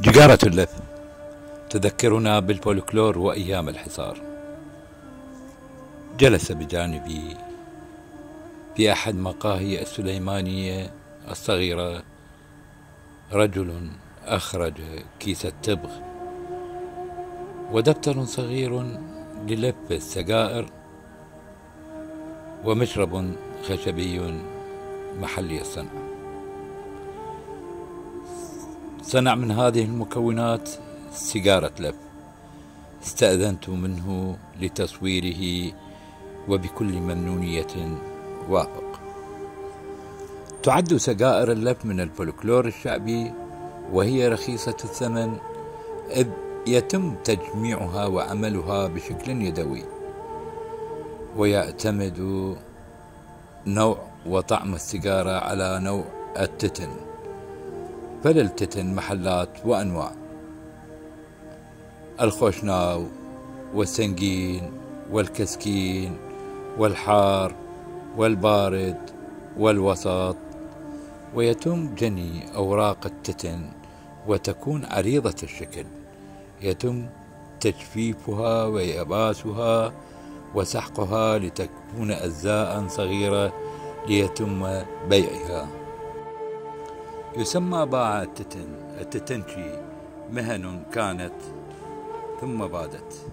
جكارة اللف. تذكرنا بالفولكلور وأيام الحصار. جلس بجانبي في أحد مقاهي السليمانية الصغيرة رجل أخرج كيس التبغ. ودفتر صغير للف السجائر ومشرب خشبي محلي الصنع. صنع من هذه المكونات سيجارة لف استأذنت منه لتصويره وبكل ممنونية وافق. تعد سجائر اللف من الفولكلور الشعبي وهي رخيصة الثمن إذ يتم تجميعها وعملها بشكل يدوي. ويعتمد نوع وطعم السيجارة على نوع التتن. فللتتن محلات وأنواع. الخوشناو والسنجين والكسكين والحار والبارد والوسط ويتم جني أوراق التتن وتكون عريضة الشكل. يتم تجفيفها ويباسها وسحقها لتكون أجزاء صغيرة ليتم بيعها. يسمى باع التتن التتنشي مهن كانت ثم بادت.